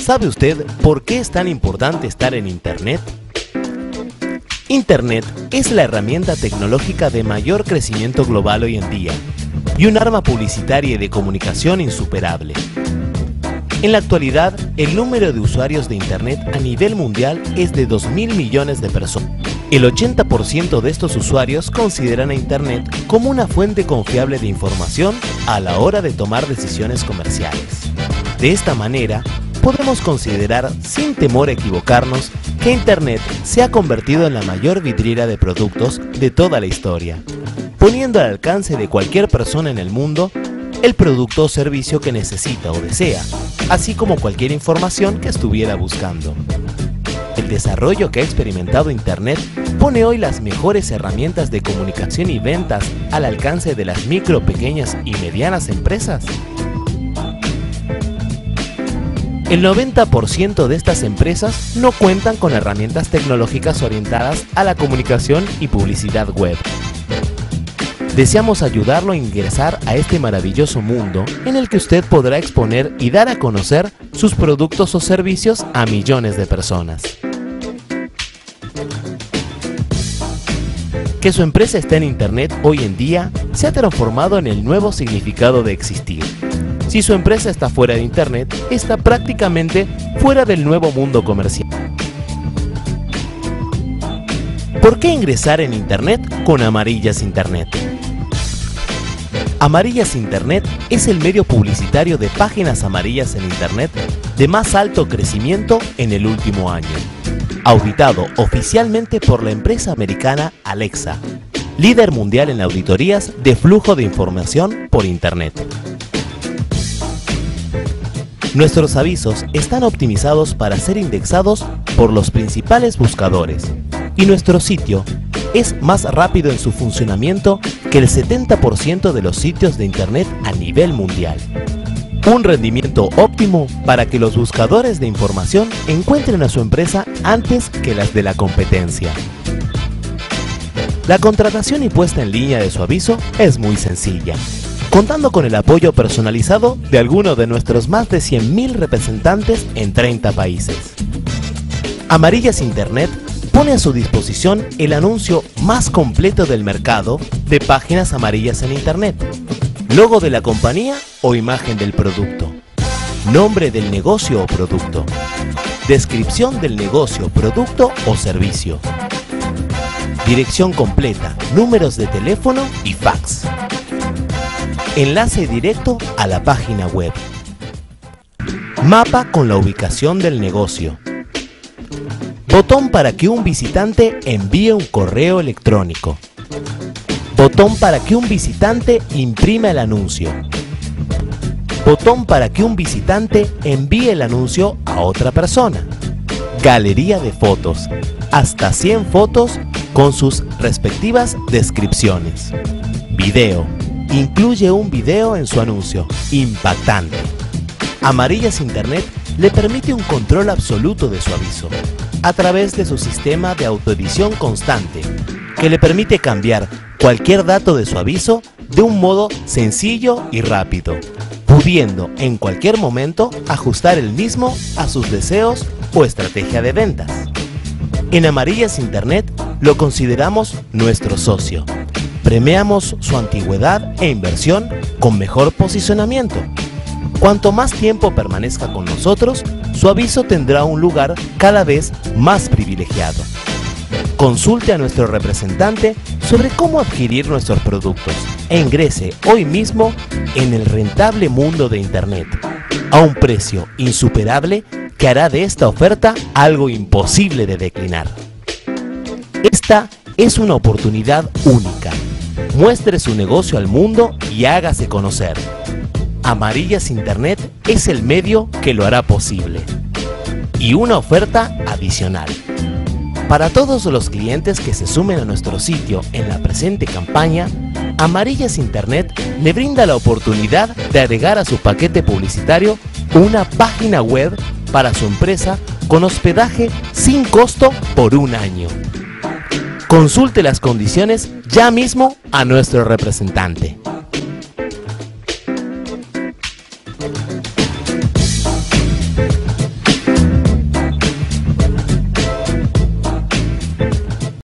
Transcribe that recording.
¿Sabe usted por qué es tan importante estar en Internet? Internet es la herramienta tecnológica de mayor crecimiento global hoy en día y un arma publicitaria y de comunicación insuperable. En la actualidad, el número de usuarios de Internet a nivel mundial es de 2.000 millones de personas. El 80% de estos usuarios consideran a Internet como una fuente confiable de información a la hora de tomar decisiones comerciales. De esta manera, podemos considerar sin temor a equivocarnos que Internet se ha convertido en la mayor vidriera de productos de toda la historia, poniendo al alcance de cualquier persona en el mundo el producto o servicio que necesita o desea, así como cualquier información que estuviera buscando. El desarrollo que ha experimentado Internet pone hoy las mejores herramientas de comunicación y ventas al alcance de las micro, pequeñas y medianas empresas. El 90% de estas empresas no cuentan con herramientas tecnológicas orientadas a la comunicación y publicidad web. Deseamos ayudarlo a ingresar a este maravilloso mundo en el que usted podrá exponer y dar a conocer sus productos o servicios a millones de personas. Que su empresa esté en Internet hoy en día se ha transformado en el nuevo significado de existir. Si su empresa está fuera de Internet, está prácticamente fuera del nuevo mundo comercial. ¿Por qué ingresar en Internet con Amarillas Internet? Amarillas Internet es el medio publicitario de páginas amarillas en Internet de más alto crecimiento en el último año. Auditado oficialmente por la empresa americana Alexa, líder mundial en auditorías de flujo de información por Internet. Nuestros avisos están optimizados para ser indexados por los principales buscadores y nuestro sitio es más rápido en su funcionamiento que el 70% de los sitios de Internet a nivel mundial. Un rendimiento óptimo para que los buscadores de información encuentren a su empresa antes que las de la competencia. La contratación y puesta en línea de su aviso es muy sencilla contando con el apoyo personalizado de alguno de nuestros más de 100.000 representantes en 30 países. Amarillas Internet pone a su disposición el anuncio más completo del mercado de páginas amarillas en Internet, logo de la compañía o imagen del producto, nombre del negocio o producto, descripción del negocio, producto o servicio, dirección completa, números de teléfono y fax. Enlace directo a la página web. Mapa con la ubicación del negocio. Botón para que un visitante envíe un correo electrónico. Botón para que un visitante imprima el anuncio. Botón para que un visitante envíe el anuncio a otra persona. Galería de fotos. Hasta 100 fotos con sus respectivas descripciones. Video incluye un video en su anuncio, impactante. Amarillas Internet le permite un control absoluto de su aviso, a través de su sistema de autoedición constante, que le permite cambiar cualquier dato de su aviso de un modo sencillo y rápido, pudiendo en cualquier momento ajustar el mismo a sus deseos o estrategia de ventas. En Amarillas Internet lo consideramos nuestro socio Premiamos su antigüedad e inversión con mejor posicionamiento. Cuanto más tiempo permanezca con nosotros, su aviso tendrá un lugar cada vez más privilegiado. Consulte a nuestro representante sobre cómo adquirir nuestros productos e ingrese hoy mismo en el rentable mundo de Internet a un precio insuperable que hará de esta oferta algo imposible de declinar. Esta es una oportunidad única Muestre su negocio al mundo y hágase conocer. Amarillas Internet es el medio que lo hará posible. Y una oferta adicional. Para todos los clientes que se sumen a nuestro sitio en la presente campaña, Amarillas Internet le brinda la oportunidad de agregar a su paquete publicitario una página web para su empresa con hospedaje sin costo por un año. Consulte las condiciones ya mismo a nuestro representante.